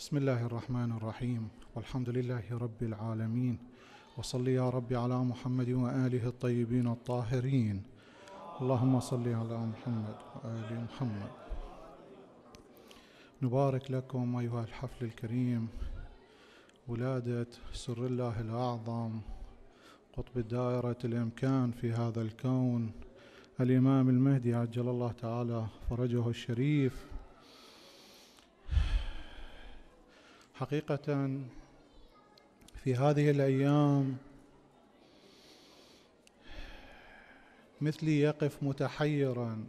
بسم الله الرحمن الرحيم. والحمد لله رب العالمين. وصل يا رب على محمد وآله الطيبين الطاهرين. اللهم صل على محمد وآل محمد. نبارك لكم أيها الحفل الكريم. ولادة سر الله الأعظم. قطب الدائره الإمكان في هذا الكون. الإمام المهدي عجل الله تعالى فرجه الشريف. حقيقة في هذه الأيام مثلي يقف متحيرا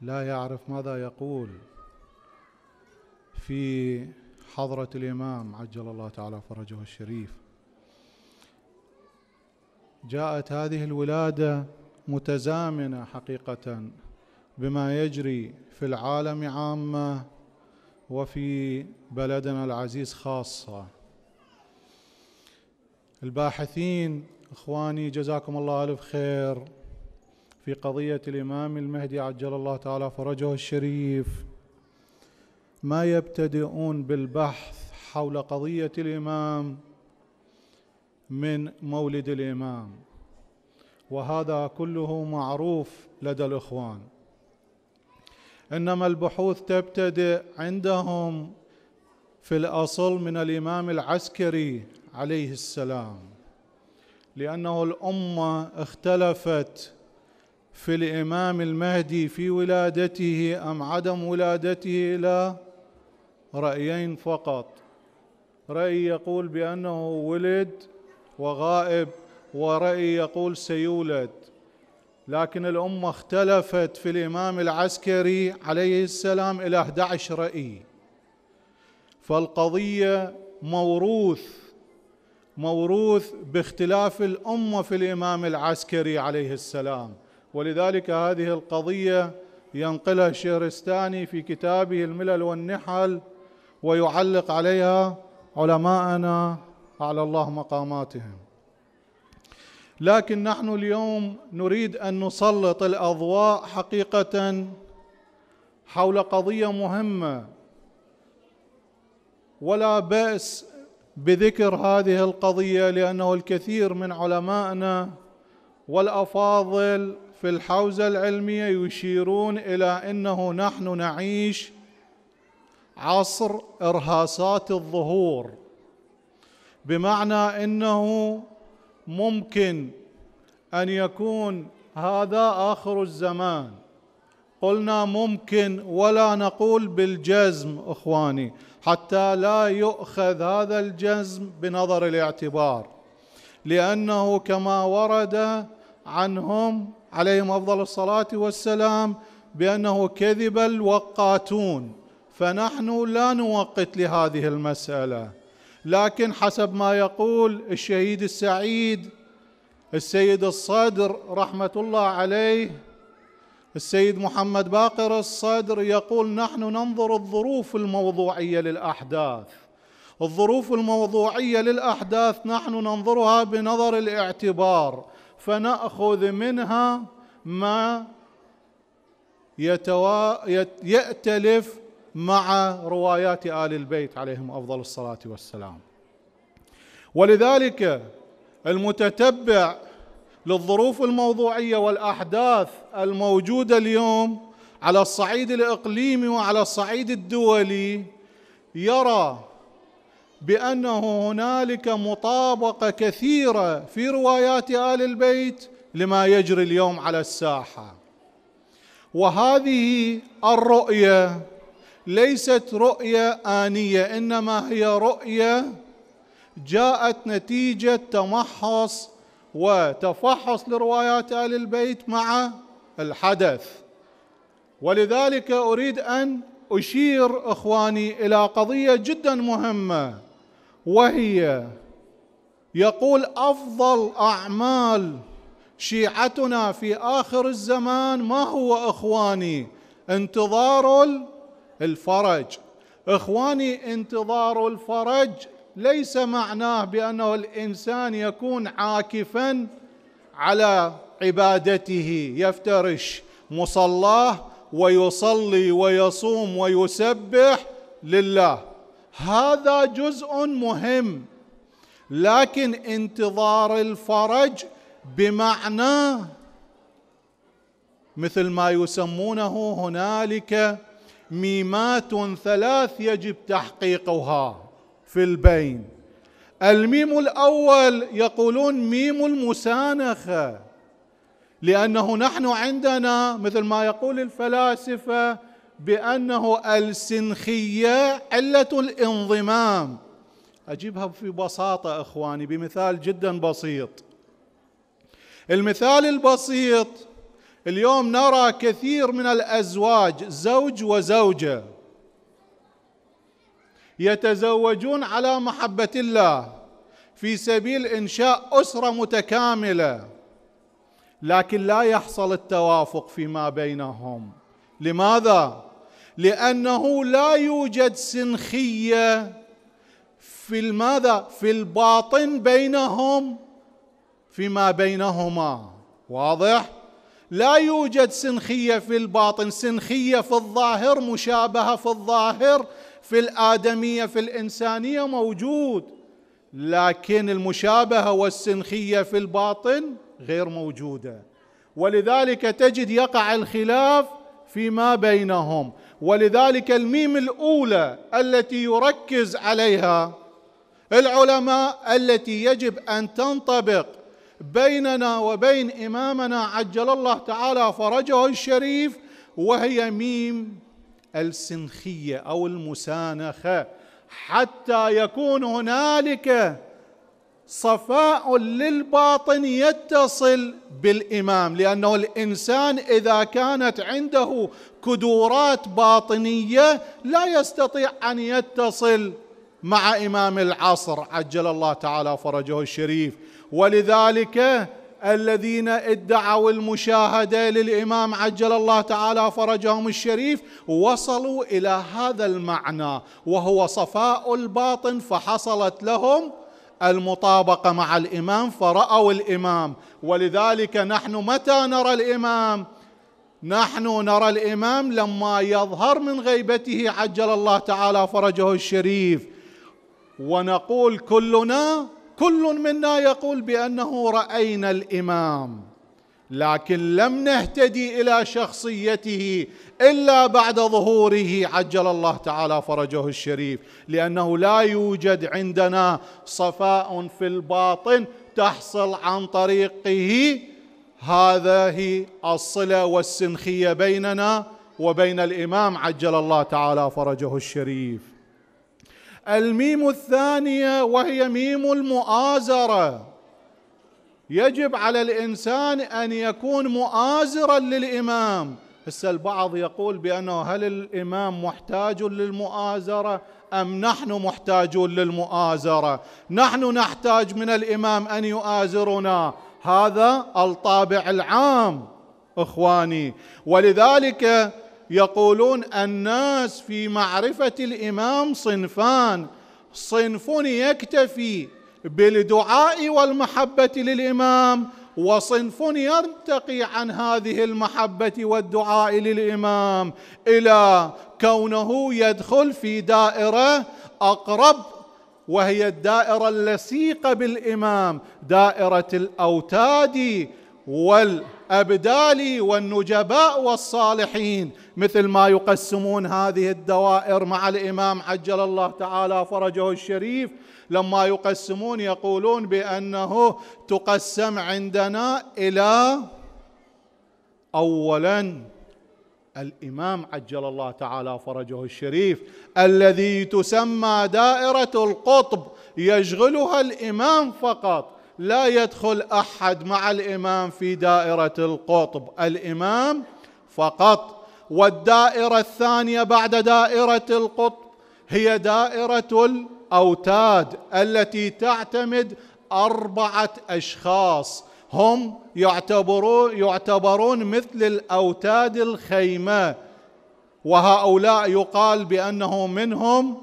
لا يعرف ماذا يقول في حضرة الإمام عجل الله تعالى فرجه الشريف. جاءت هذه الولادة متزامنة حقيقة بما يجري في العالم عامة وفي بلدنا العزيز خاصة. الباحثين إخواني جزاكم الله ألف خير. في قضية الإمام المهدي عجل الله تعالى فرجه الشريف. ما يبتدئون بالبحث حول قضية الإمام من مولد الإمام. وهذا كله معروف لدى الإخوان. إنما البحوث تبتدئ عندهم في الأصل من الإمام العسكري عليه السلام لأنه الأمة اختلفت في الإمام المهدي في ولادته أم عدم ولادته إلى رأيين فقط. رأي يقول بأنه ولد وغائب ورأي يقول سيولد. لكن الأمة اختلفت في الإمام العسكري عليه السلام إلى 11 رأي. فالقضية موروث موروث باختلاف الأمة في الإمام العسكري عليه السلام. ولذلك هذه القضية ينقلها الشهرستاني في كتابه الملل والنحل ويعلق عليها علماءنا على الله مقاماتهم. لكن نحن اليوم نريد أن نسلط الأضواء حقيقة حول قضية مهمة. ولا بأس بذكر هذه القضية لأنه الكثير من علمائنا والأفاضل في الحوزة العلمية يشيرون إلى إنه نحن نعيش عصر إرهاصات الظهور. بمعنى إنه ممكن أن يكون هذا آخر الزمان. قلنا ممكن ولا نقول بالجزم إخواني حتى لا يؤخذ هذا الجزم بنظر الاعتبار لأنه كما ورد عنهم عليهم أفضل الصلاة والسلام بأنه كذب الوقاتون. فنحن لا نوقت لهذه المسألة. لكن حسب ما يقول الشهيد السعيد السيد الصدر رحمة الله عليه السيد محمد باقر الصدر يقول نحن ننظر الظروف الموضوعية للأحداث. الظروف الموضوعية للأحداث نحن ننظرها بنظر الاعتبار فنأخذ منها ما يتوا... يأتلف مع روايات آل البيت عليهم أفضل الصلاة والسلام. ولذلك المتتبع للظروف الموضوعية والأحداث الموجودة اليوم على الصعيد الإقليمي وعلى الصعيد الدولي يرى بأنه هنالك مطابقة كثيرة في روايات آل البيت لما يجري اليوم على الساحة. وهذه الرؤية ليست رؤية آنية إنما هي رؤية جاءت نتيجة تمحص وتفحص لروايات آل البيت مع الحدث. ولذلك أريد أن أشير إخواني إلى قضية جدا مهمة وهي يقول أفضل أعمال شيعتنا في آخر الزمان ما هو إخواني؟ انتظار الفرج. إخواني انتظار الفرج ليس معناه بأنه الإنسان يكون عاكفا على عبادته. يفترش مصلاه ويصلي ويصوم ويسبح لله. هذا جزء مهم. لكن انتظار الفرج بمعنى مثل ما يسمونه هنالك ميمات ثلاث يجب تحقيقها في البين. الميم الأول يقولون ميم المسانخة لأنه نحن عندنا مثل ما يقول الفلاسفة بأنه ألسنخية علة الانضمام. أجيبها في بساطة إخواني بمثال جدا بسيط. المثال البسيط اليوم نرى كثير من الأزواج زوج وزوجة يتزوجون على محبة الله في سبيل إنشاء أسرة متكاملة لكن لا يحصل التوافق فيما بينهم. لماذا؟ لأنه لا يوجد سنخية في الماذا؟ في الباطن بينهم فيما بينهما. واضح؟ لا يوجد سنخية في الباطن سنخية في الظاهر مشابهة في الظاهر في الآدمية في الإنسانية موجود لكن المشابهة والسنخية في الباطن غير موجودة. ولذلك تجد يقع الخلاف فيما بينهم. ولذلك الميم الأولى التي يركز عليها العلماء التي يجب أن تنطبق بيننا وبين إمامنا عجل الله تعالى فرجه الشريف وهي ميم السنخية أو المسانخة. حتى يكون هنالك صفاء للباطن يتصل بالإمام لأنه الإنسان إذا كانت عنده كدورات باطنية لا يستطيع أن يتصل مع إمام العصر عجل الله تعالى فرجه الشريف. ولذلك الذين ادعوا المشاهدة للإمام عجل الله تعالى فرجهم الشريف وصلوا إلى هذا المعنى وهو صفاء الباطن فحصلت لهم المطابقة مع الإمام فرأوا الإمام. ولذلك نحن متى نرى الإمام؟ نحن نرى الإمام لما يظهر من غيبته عجل الله تعالى فرجه الشريف. ونقول كلنا كل منا يقول بأنه رأينا الإمام لكن لم نهتدي إلى شخصيته إلا بعد ظهوره عجل الله تعالى فرجه الشريف لأنه لا يوجد عندنا صفاء في الباطن تحصل عن طريقه. هذه الصلة والسنخية بيننا وبين الإمام عجل الله تعالى فرجه الشريف. الميم الثانية وهي ميم المؤازرة. يجب على الإنسان أن يكون مؤازرا للإمام. هسه البعض يقول بأنه هل الإمام محتاج للمؤازرة أم نحن محتاجون للمؤازرة؟ نحن نحتاج من الإمام أن يؤازرنا. هذا الطابع العام إخواني. ولذلك يقولون الناس في معرفة الإمام صنفان. صنف يكتفي بالدعاء والمحبة للإمام وصنف يرتقي عن هذه المحبة والدعاء للإمام إلى كونه يدخل في دائرة أقرب وهي الدائرة اللصيقة بالإمام دائرة الأوتاد والابدال والنجباء والصالحين مثل ما يقسمون هذه الدوائر مع الإمام عجل الله تعالى فرجه الشريف لما يقسمون يقولون بأنه تقسم عندنا إلى اولا الإمام عجل الله تعالى فرجه الشريف الذي تسمى دائرة القطب يشغلها الإمام فقط. لا يدخل أحد مع الإمام في دائرة القطب. الإمام فقط. والدائرة الثانية بعد دائرة القطب هي دائرة الأوتاد التي تعتمد أربعة أشخاص. هم يعتبرون يعتبرون مثل الأوتاد الخيمة. وهؤلاء يقال بأنه منهم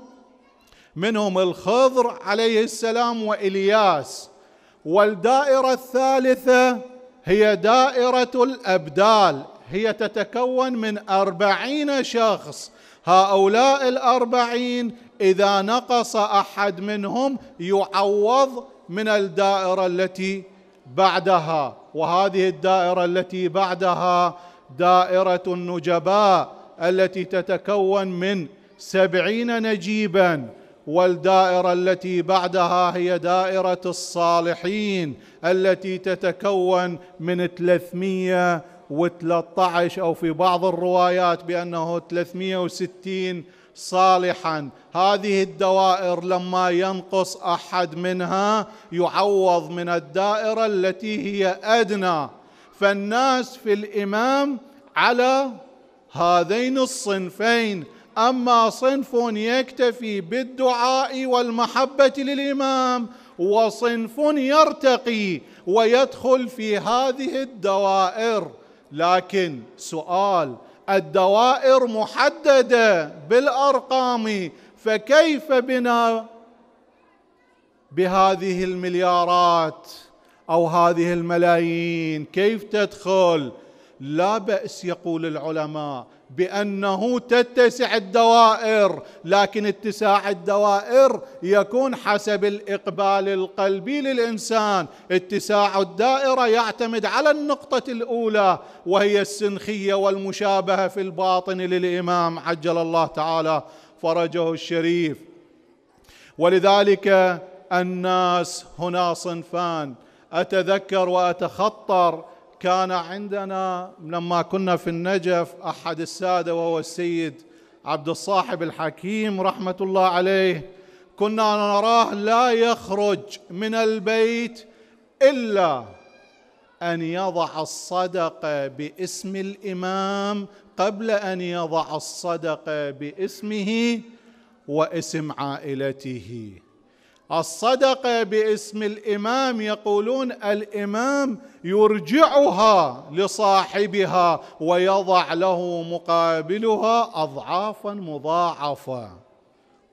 منهم الخضر عليه السلام وإلياس. والدائرة الثالثة هي دائرة الأبدال. هي تتكون من أربعين شخص. هؤلاء الأربعين إذا نقص أحد منهم يعوض من الدائرة التي بعدها. وهذه الدائرة التي بعدها دائرة النجباء التي تتكون من سبعين نجيبا. والدائرة التي بعدها هي دائرة الصالحين التي تتكون من 313 أو في بعض الروايات بأنه 360 صالحا. هذه الدوائر لما ينقص أحد منها يعوض من الدائرة التي هي أدنى. فالناس في الإمام على هذين الصنفين أما صنف يكتفي بالدعاء والمحبة للإمام وصنف يرتقي ويدخل في هذه الدوائر. لكن سؤال الدوائر محددة بالأرقام فكيف بنا بهذه المليارات أو هذه الملايين؟ كيف تدخل؟ لا بأس يقول العلماء. بأنه تتسع الدوائر لكن اتساع الدوائر يكون حسب الإقبال القلبي للإنسان. اتساع الدائرة يعتمد على النقطة الأولى وهي السنخية والمشابهة في الباطن للإمام عجل الله تعالى فرجه الشريف. ولذلك الناس هنا صنفان أتذكر وأتخطر كان عندنا لما كنا في النجف أحد السادة وهو السيد عبد الصاحب الحكيم رحمة الله عليه كنا نراه لا يخرج من البيت إلا أن يضع الصدقه باسم الإمام قبل أن يضع الصدقه باسمه واسم عائلته. الصدقة باسم الإمام. يقولون الإمام يرجعها لصاحبها ويضع له مقابلها اضعافا مضاعفة.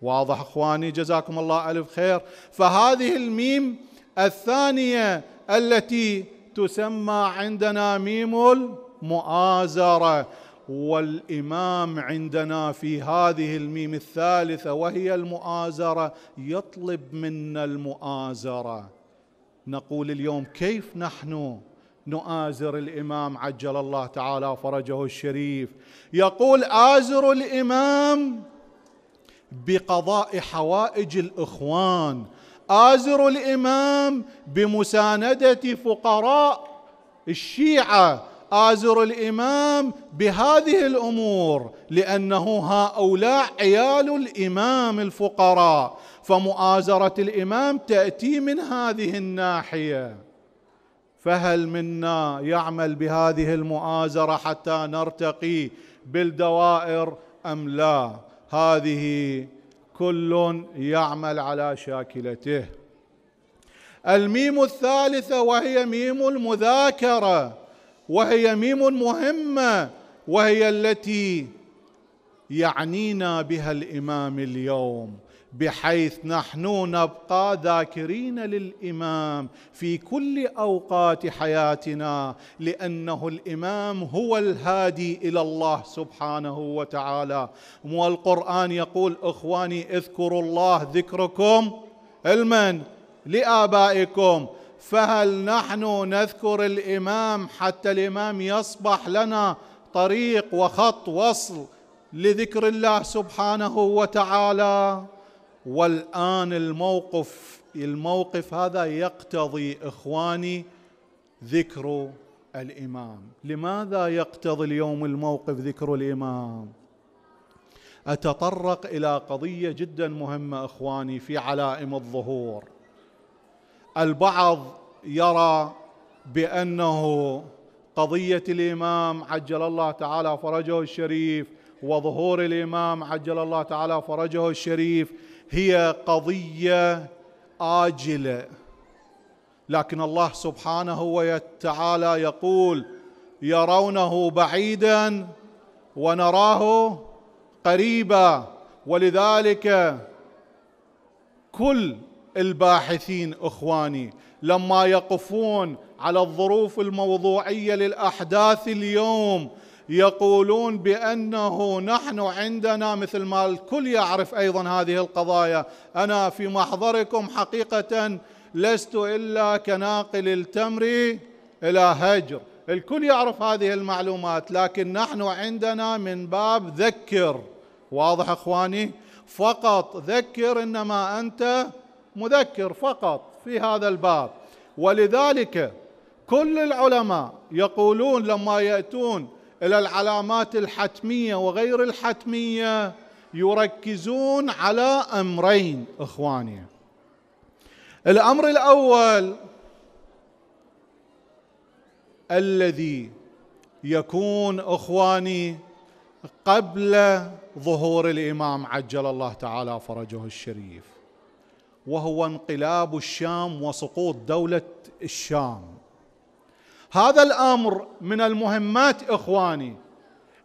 واضح أخواني؟ جزاكم الله ألف خير. فهذه الميم الثانية التي تسمى عندنا ميم المؤازرة. والامام عندنا في هذه الميم الثالثة وهي المؤازرة. يطلب منا المؤازرة. نقول اليوم كيف نحن نؤازر الإمام عجل الله تعالى فرجه الشريف؟ يقول آزر الإمام بقضاء حوائج الإخوان. آزر الإمام بمساندة فقراء الشيعة. آزر الإمام بهذه الأمور لأنه هؤلاء عيال الإمام الفقراء. فمؤازرة الإمام تأتي من هذه الناحية. فهل منا يعمل بهذه المؤازرة حتى نرتقي بالدوائر أم لا؟ هذه كل يعمل على شاكلته. الميم الثالثة وهي ميم المذاكرة. وهي ميم مهمة وهي التي يعنينا بها الإمام اليوم بحيث نحن نبقى ذاكرين للإمام في كل أوقات حياتنا لأنه الإمام هو الهادي إلى الله سبحانه وتعالى. والقرآن يقول إخواني اذكروا الله ذكركم علما لآبائكم فهل نحن نذكر الإمام حتى الإمام يصبح لنا طريق وخط وصل لذكر الله سبحانه وتعالى؟ والآن الموقف الموقف هذا يقتضي إخواني ذكر الإمام. لماذا يقتضي اليوم الموقف ذكر الإمام؟ أتطرق إلى قضية جدا مهمة إخواني في علائم الظهور. البعض يرى بأنه قضية الإمام عجل الله تعالى فرجه الشريف وظهور الإمام عجل الله تعالى فرجه الشريف هي قضية آجلة. لكن الله سبحانه وتعالى يقول يرونه بعيدا ونراه قريبا. ولذلك كل الباحثين إخواني لما يقفون على الظروف الموضوعية للأحداث اليوم يقولون بأنه نحن عندنا مثل ما الكل يعرف أيضا هذه القضايا. أنا في محضركم حقيقة لست إلا كناقل التمر إلى هجر. الكل يعرف هذه المعلومات لكن نحن عندنا من باب ذكر. واضح إخواني؟ فقط ذكر إنما أنت مذكر فقط في هذا الباب. ولذلك كل العلماء يقولون لما يأتون إلى العلامات الحتمية وغير الحتمية يركزون على أمرين إخواني. الأمر الأول الذي يكون إخواني قبل ظهور الإمام عجل الله تعالى فرجه الشريف. وهو انقلاب الشام وسقوط دولة الشام. هذا الأمر من المهمات إخواني.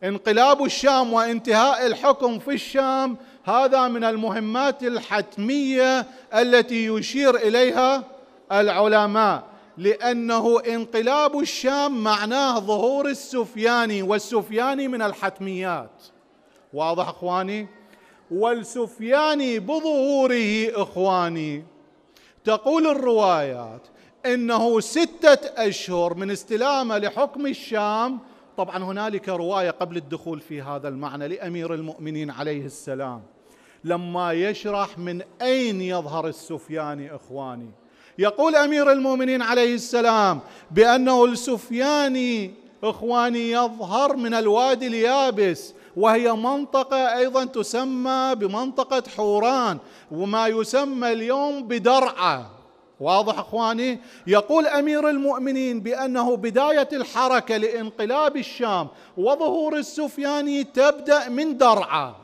انقلاب الشام وانتهاء الحكم في الشام هذا من المهمات الحتمية التي يشير إليها العلماء لأنه انقلاب الشام معناه ظهور السفياني والسفياني من الحتميات. واضح إخواني؟ والسفياني بظهوره إخواني. تقول الروايات إنه ستة أشهر من استلامه لحكم الشام. طبعا هنالك رواية قبل الدخول في هذا المعنى لأمير المؤمنين عليه السلام. لما يشرح من أين يظهر السفياني إخواني. يقول أمير المؤمنين عليه السلام بأنه السفياني إخواني يظهر من الوادي اليابس وهي منطقة أيضا تسمى بمنطقة حوران وما يسمى اليوم بدرعة. واضح أخواني؟ يقول أمير المؤمنين بأنه بداية الحركة لانقلاب الشام وظهور السفياني تبدأ من درعا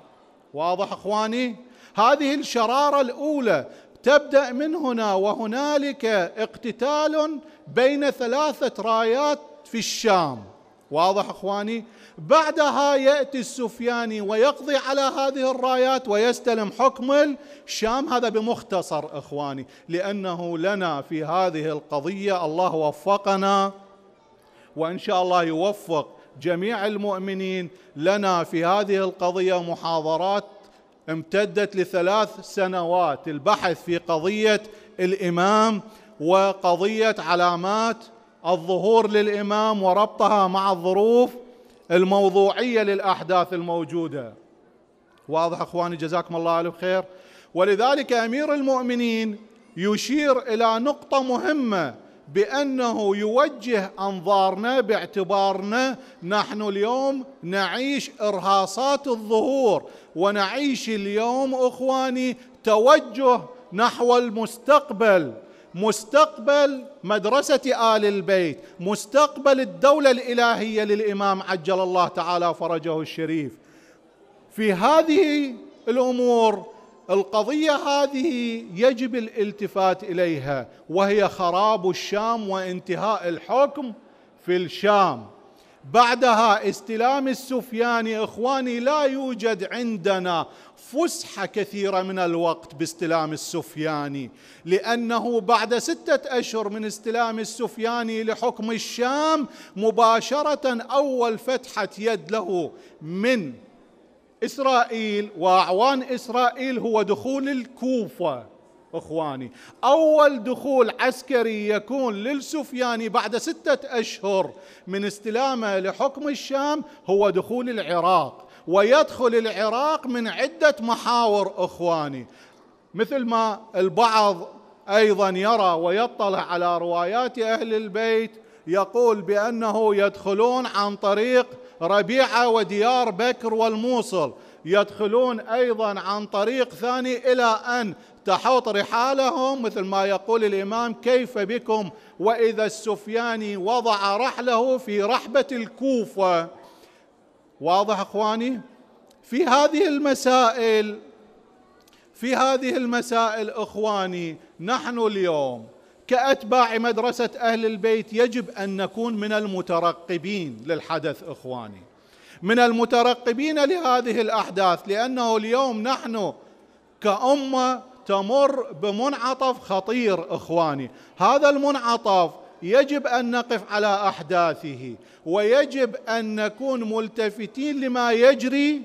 واضح أخواني؟ هذه الشرارة الأولى تبدأ من هنا وهنالك اقتتال بين ثلاثة رايات في الشام. واضح أخواني؟ بعدها يأتي السفياني ويقضي على هذه الرايات ويستلم حكم الشام. هذا بمختصر أخواني لأنه لنا في هذه القضية الله وفقنا وإن شاء الله يوفق جميع المؤمنين لنا في هذه القضية محاضرات امتدت لثلاث سنوات البحث في قضية الإمام وقضية علامات الظهور للإمام وربطها مع الظروف الموضوعية للأحداث الموجودة. واضح أخواني جزاكم الله ألف خير. ولذلك أمير المؤمنين يشير إلى نقطة مهمة بأنه يوجه أنظارنا باعتبارنا نحن اليوم نعيش إرهاصات الظهور ونعيش اليوم أخواني توجه نحو المستقبل. مستقبل مدرسة آل البيت مستقبل الدولة الإلهية للإمام عجل الله تعالى فرجه الشريف. في هذه الأمور القضية هذه يجب الالتفات إليها وهي خراب الشام وانتهاء الحكم في الشام. بعدها استلام السفياني إخواني لا يوجد عندنا فسحة كثيرة من الوقت باستلام السفياني لأنه بعد ستة أشهر من استلام السفياني لحكم الشام مباشرة أول فتحة يد له من إسرائيل وأعوان إسرائيل هو دخول الكوفة. إخواني. أول دخول عسكري يكون للسفياني بعد ستة أشهر من استلامه لحكم الشام هو دخول العراق ويدخل العراق من عدة محاور إخواني. مثل ما البعض أيضا يرى ويطلع على روايات أهل البيت يقول بأنه يدخلون عن طريق ربيعه وديار بكر والموصل يدخلون أيضا عن طريق ثاني إلى أن تحوط رحالهم مثل ما يقول الإمام كيف بكم وإذا السفياني وضع رحله في رحبة الكوفة. واضح أخواني؟ في هذه المسائل في هذه المسائل أخواني نحن اليوم كأتباع مدرسة أهل البيت يجب أن نكون من المترقبين للحدث إخواني. من المترقبين لهذه الأحداث لأنه اليوم نحن كأمة تمر بمنعطف خطير إخواني. هذا المنعطف يجب أن نقف على أحداثه ويجب أن نكون ملتفتين لما يجري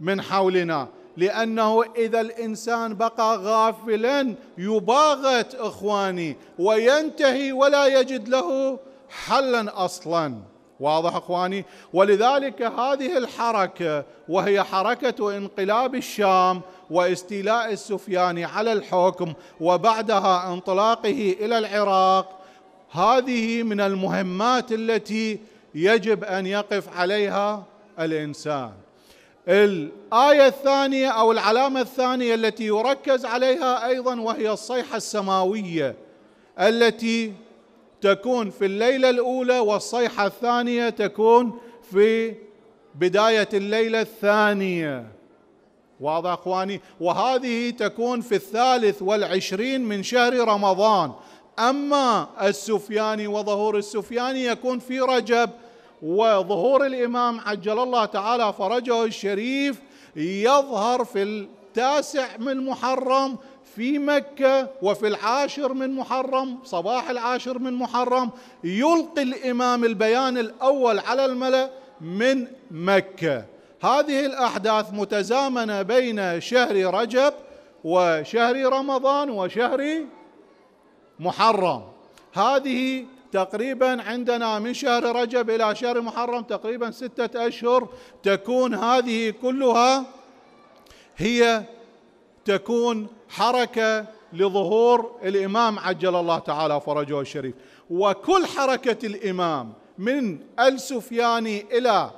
من حولنا. لأنه إذا الإنسان بقى غافلا يباغت إخواني وينتهي ولا يجد له حلا أصلا. واضح إخواني؟ ولذلك هذه الحركة وهي حركة انقلاب الشام واستيلاء السفياني على الحكم وبعدها انطلاقه إلى العراق هذه من المهمات التي يجب أن يقف عليها الإنسان. الآية الثانية أو العلامة الثانية التي يركز عليها أيضا وهي الصيحة السماوية التي تكون في الليلة الأولى والصيحة الثانية تكون في بداية الليلة الثانية. واضح أخواني؟ وهذه تكون في الثالث والعشرين من شهر رمضان. أما السفياني وظهور السفياني يكون في رجب وظهور الإمام عجل الله تعالى فرجه الشريف يظهر في التاسع من محرم في مكة وفي العاشر من محرم صباح العاشر من محرم يلقي الإمام البيان الأول على الملأ من مكة. هذه الأحداث متزامنة بين شهر رجب وشهر رمضان وشهر محرم. هذه تقريبا عندنا من شهر رجب إلى شهر محرم تقريبا ستة أشهر تكون هذه كلها هي تكون حركة لظهور الإمام عجل الله تعالى فرجه الشريف. وكل حركة الإمام من السفياني إلى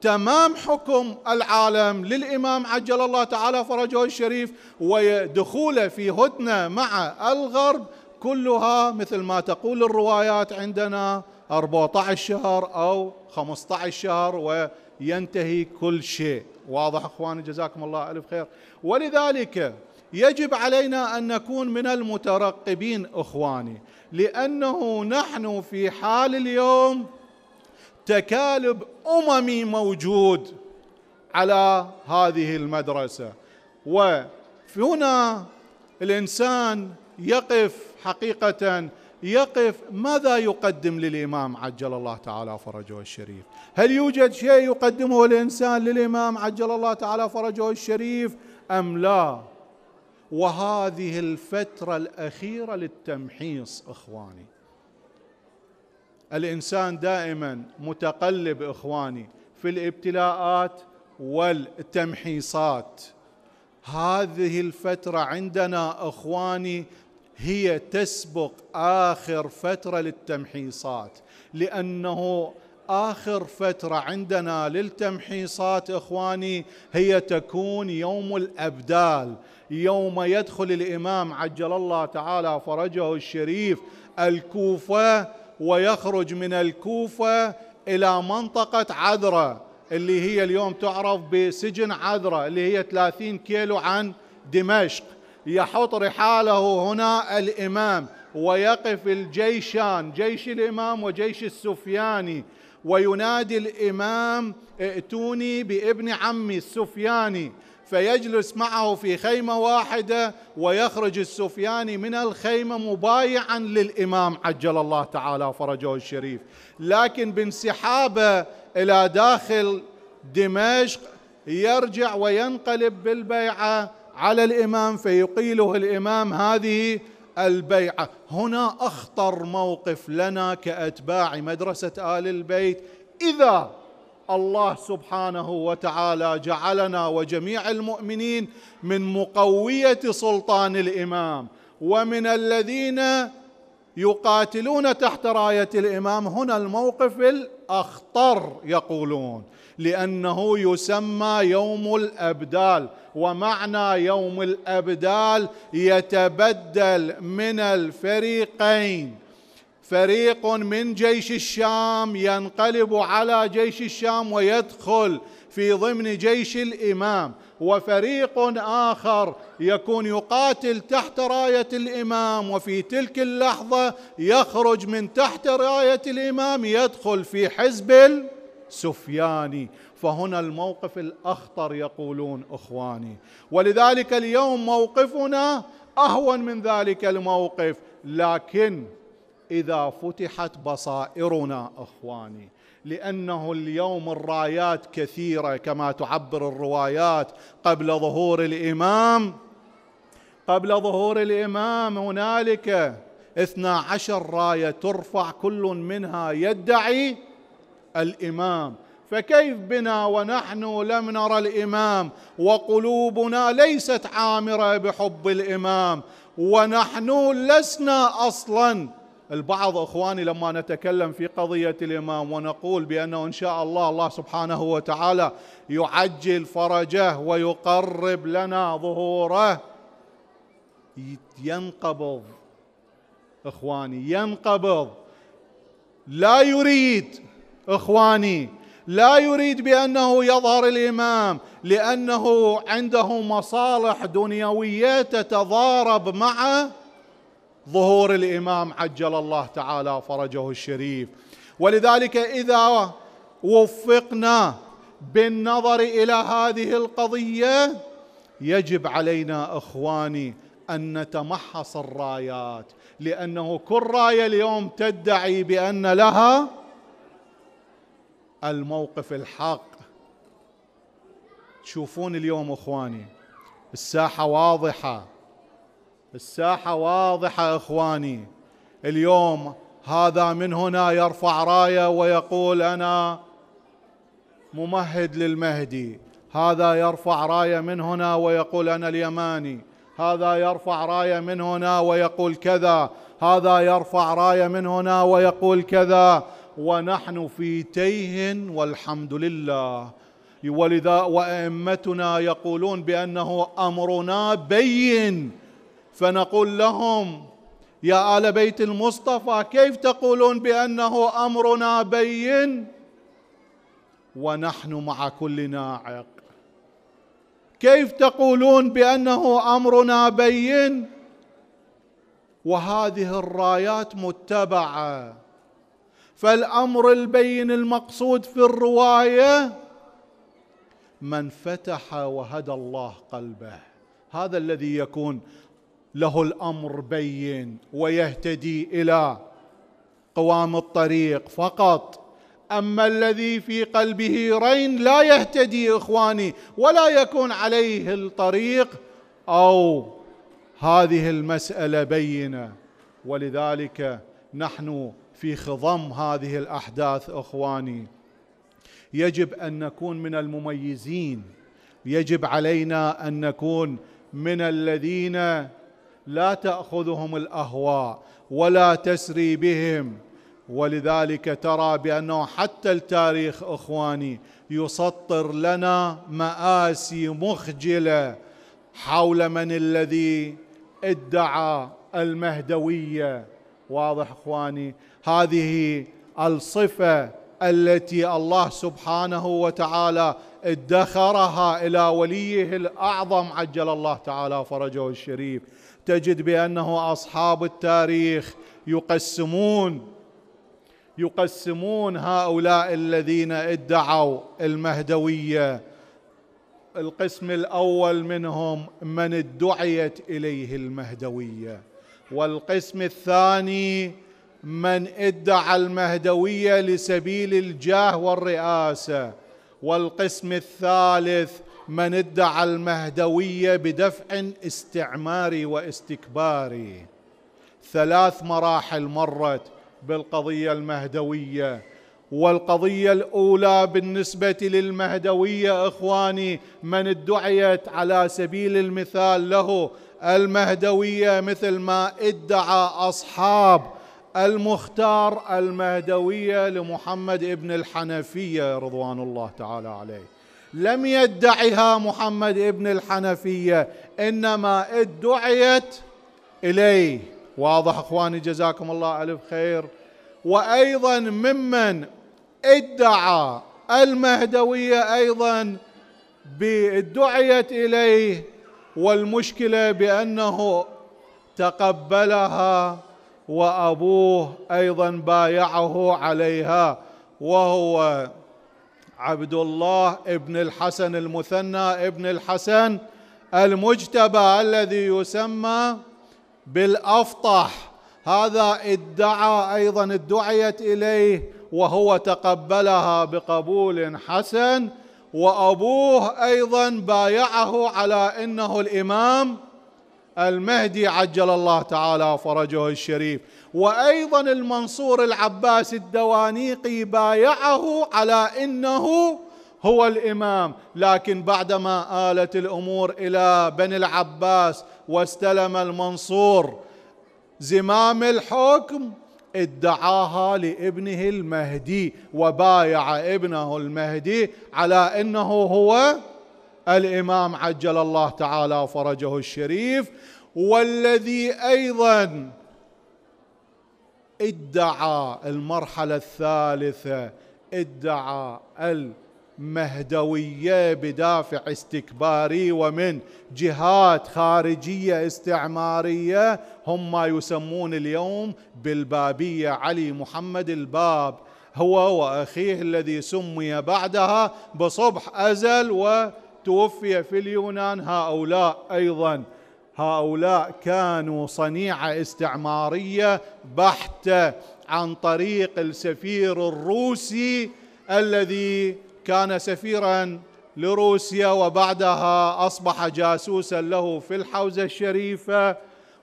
تمام حكم العالم للإمام عجل الله تعالى فرجه الشريف ودخوله في هدنة مع الغرب كلها مثل ما تقول الروايات عندنا 14 شهر أو 15 شهر وينتهي كل شيء. واضح أخواني؟ جزاكم الله ألف خير. ولذلك يجب علينا أن نكون من المترقبين أخواني لأنه نحن في حال اليوم تكالب أممي موجود على هذه المدرسة. وهنا الإنسان يقف حقيقة يقف ماذا يقدم للإمام عجل الله تعالى فرجه الشريف؟ هل يوجد شيء يقدمه الإنسان للإمام عجل الله تعالى فرجه الشريف أم لا؟ وهذه الفترة الأخيرة للتمحيص إخواني. الإنسان دائما متقلب إخواني في الابتلاءات والتمحيصات. هذه الفترة عندنا إخواني هي تسبق آخر فترة للتمحيصات لأنه آخر فترة عندنا للتمحيصات إخواني هي تكون يوم الأبدال يوم يدخل الإمام عجل الله تعالى فرجه الشريف الكوفة ويخرج من الكوفة إلى منطقة عذرة اللي هي اليوم تعرف بسجن عذرة اللي هي 30 كيلو عن دمشق. يحط رحاله هنا الإمام ويقف الجيشان جيش الإمام وجيش السفياني. وينادي الإمام ائتوني بابن عمي السفياني. فيجلس معه في خيمة واحدة ويخرج السفياني من الخيمة مبايعا للإمام عجل الله تعالى فرجه الشريف. لكن بانسحابه إلى داخل دمشق يرجع وينقلب بالبيعة. على الإمام فيقيله الإمام هذه البيعة. هنا أخطر موقف لنا كأتباع مدرسة آل البيت. إذا الله سبحانه وتعالى جعلنا وجميع المؤمنين من مقوية سلطان الإمام ومن الذين يقاتلون تحت راية الإمام هنا الموقف الأخطر يقولون. لأنه يسمى يوم الأبدال. ومعنى يوم الأبدال يتبدل من الفريقين. فريق من جيش الشام ينقلب على جيش الشام ويدخل في ضمن جيش الإمام. وفريق آخر يكون يقاتل تحت راية الإمام وفي تلك اللحظة يخرج من تحت راية الإمام يدخل في حزب السفياني فهنا الموقف الأخطر يقولون إخواني. ولذلك اليوم موقفنا أهون من ذلك الموقف لكن إذا فتحت بصائرنا إخواني لأنه اليوم الرايات كثيرة كما تعبر الروايات قبل ظهور الإمام. قبل ظهور الإمام هنالك اثنا عشر راية ترفع كل منها يدعي الإمام. فكيف بنا ونحن لم نرى الإمام؟ وقلوبنا ليست عامرة بحب الإمام. ونحن لسنا أصلا. البعض إخواني لما نتكلم في قضية الإمام ونقول بأنه إن شاء الله الله سبحانه وتعالى يعجل فرجه ويقرب لنا ظهوره. ينقبض. إخواني ينقبض. لا يريد. إخواني لا يريد بأنه يظهر الإمام لأنه عنده مصالح دنيوية تتضارب مع ظهور الإمام عجل الله تعالى فرجه الشريف. ولذلك إذا وفقنا بالنظر إلى هذه القضية يجب علينا إخواني أن نتمحص الرايات لأنه كل راية اليوم تدعي بأن لها الموقف الحق. تشوفون اليوم اخواني الساحة واضحة. الساحة واضحة اخواني. اليوم هذا من هنا يرفع راية ويقول أنا ممهد للمهدي. هذا يرفع راية من هنا ويقول أنا اليماني. هذا يرفع راية من هنا ويقول كذا. هذا يرفع راية من هنا ويقول كذا. ونحن في تيه والحمد لله. ولذا وأئمتنا يقولون بأنه أمرنا بين. فنقول لهم يا آل بيت المصطفى كيف تقولون بأنه أمرنا بين؟ ونحن مع كل ناعق. كيف تقولون بأنه أمرنا بين؟ وهذه الرايات متبعة. فالأمر البين المقصود في الرواية من فتح وهدى الله قلبه. هذا الذي يكون له الأمر بين ويهتدي إلى قوام الطريق فقط. أما الذي في قلبه رين لا يهتدي إخواني ولا يكون عليه الطريق أو هذه المسألة بينة. ولذلك نحن في خضم هذه الأحداث إخواني. يجب أن نكون من المميزين. يجب علينا أن نكون من الذين لا تأخذهم الأهواء ولا تسري بهم. ولذلك ترى بأنه حتى التاريخ إخواني يسطر لنا مآسي مخجلة حول من الذي ادعى المهدوية. واضح إخواني هذه الصفة التي الله سبحانه وتعالى ادخرها إلى وليه الأعظم عجل الله تعالى فرجه الشريف. تجد بأنه أصحاب التاريخ يقسمون يقسمون هؤلاء الذين ادعوا المهدوية. القسم الأول منهم من ادعيت إليه المهدوية. والقسم الثاني من ادعى المهدوية لسبيل الجاه والرئاسة. والقسم الثالث من ادعى المهدوية بدفع استعماري واستكباري. ثلاث مراحل مرت بالقضية المهدوية. والقضية الأولى بالنسبة للمهدوية إخواني من ادعيت على سبيل المثال له المهدوية مثل ما ادعى أصحاب المختار المهدوية لمحمد ابن الحنفية رضوان الله تعالى عليه. لم يدعها محمد ابن الحنفية إنما ادعيت إليه. واضح أخواني جزاكم الله ألف خير. وأيضا ممن ادعى المهدوية أيضا ادعيت إليه والمشكلة بأنه تقبلها وأبوه أيضا بايعه عليها وهو عبد الله ابن الحسن المثنى ابن الحسن المجتبى الذي يسمى بالأفطح. هذا ادعى أيضا ادعيت إليه وهو تقبلها بقبول حسن. وأبوه أيضا بايعه على إنه الإمام المهدي عجل الله تعالى فرجه الشريف. وأيضا المنصور العباس الدوانيقي بايعه على إنه هو الإمام. لكن بعدما آلت الأمور إلى بني العباس واستلم المنصور زمام الحكم ادعاها لابنه المهدي وبايع ابنه المهدي على انه هو الامام عجل الله تعالى فرجه الشريف والذي أيضا ادعى المرحلة الثالثة ادعى المهدويه بدافع استكباري ومن جهات خارجية استعمارية هم ما يسمون اليوم بالبابية علي محمد الباب. هو وأخيه الذي سمي بعدها بصبح أزل وتوفي في اليونان. هؤلاء أيضا هؤلاء كانوا صنيعة استعمارية بحتة عن طريق السفير الروسي الذي كان سفيرا لروسيا وبعدها أصبح جاسوسا له في الحوزة الشريفة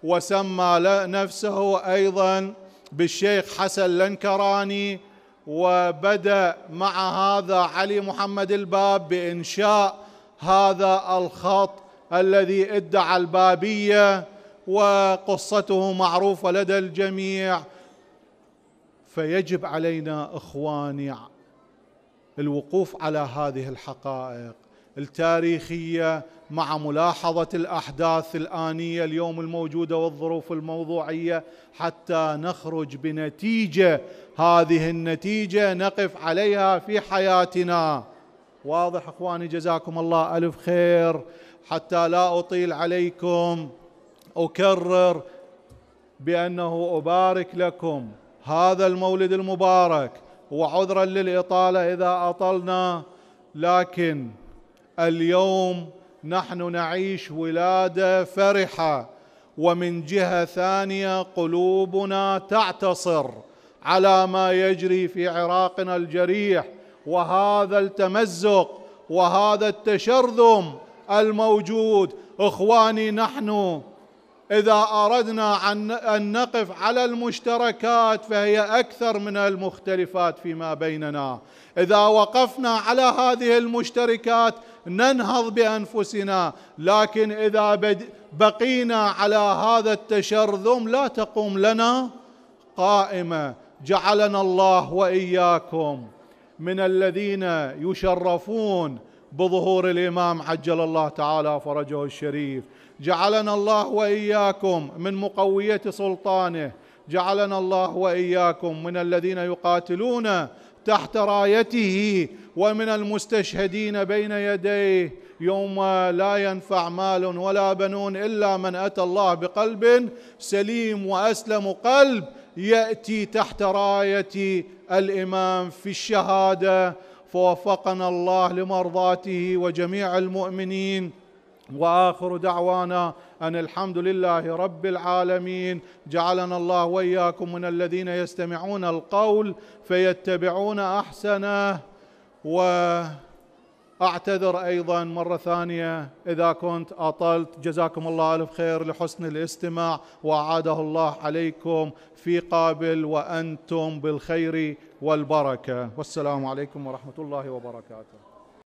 وسمى نفسه أيضا بالشيخ حسن لنكراني وبدأ مع هذا علي محمد الباب بإنشاء هذا الخط الذي ادعى البابية وقصته معروفة لدى الجميع. فيجب علينا إخواني الوقوف على هذه الحقائق. التاريخية مع ملاحظة الأحداث الآنية اليوم الموجودة والظروف الموضوعية حتى نخرج بنتيجة. هذه النتيجة نقف عليها في حياتنا. واضح أخواني جزاكم الله ألف خير. حتى لا أطيل عليكم أكرر بأنه أبارك لكم. هذا المولد المبارك. وعذرا للإطالة إذا أطلنا لكن اليوم نحن نعيش ولادة فرحة. ومن جهة ثانية قلوبنا تعتصر على ما يجري في عراقنا الجريح وهذا التمزق وهذا التشرذم الموجود. إخواني نحن إذا أردنا أن نقف على المشتركات فهي أكثر من المختلفات فيما بيننا. إذا وقفنا على هذه المشتركات ننهض بأنفسنا لكن إذا بقينا على هذا التشرذم لا تقوم لنا. قائمة جعلنا الله وإياكم من الذين يشرفون بظهور الإمام عجل الله تعالى فرجه الشريف. جعلنا الله وإياكم من مقوية سلطانه. جعلنا الله وإياكم من الذين يقاتلون تحت رايته ومن المستشهدين بين يديه. يوم لا ينفع مال ولا بنون إلا من أتى الله بقلب سليم وأسلم قلب يأتي تحت راية الإمام في الشهادة. فوفقنا الله لمرضاته وجميع المؤمنين. وآخر دعوانا أن الحمد لله رب العالمين. جعلنا الله وإياكم من الذين يستمعون القول فيتبعون أحسنه. واعتذر أيضا مرة ثانية إذا كنت أطلت. جزاكم الله ألف خير لحسن الاستماع. واعاده الله عليكم في قابل وأنتم بالخير والبركة. والسلام عليكم ورحمة الله وبركاته.